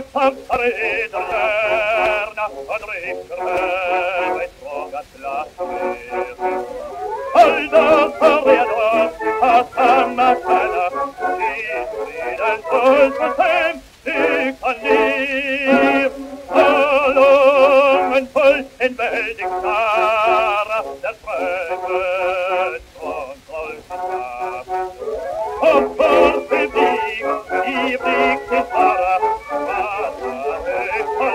a campareda eterna ad ricreva e trogat la terra. Al da pareador a san matana si sidan col potem si canir alungen voll in weldig Sara der Freude von Golgatha. Opfer für dich, die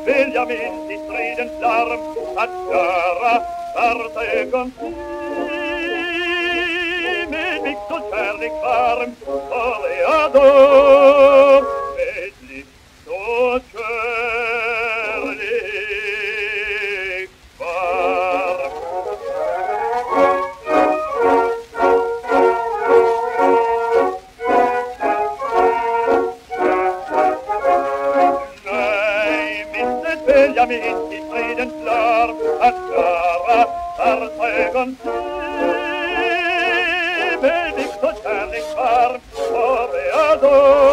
svegliamenti strident l'arm a terra parte con me victor cernic farm jam in die Frieden klar, hat gara, ar teugen Bebig tot herrlich o ore ador.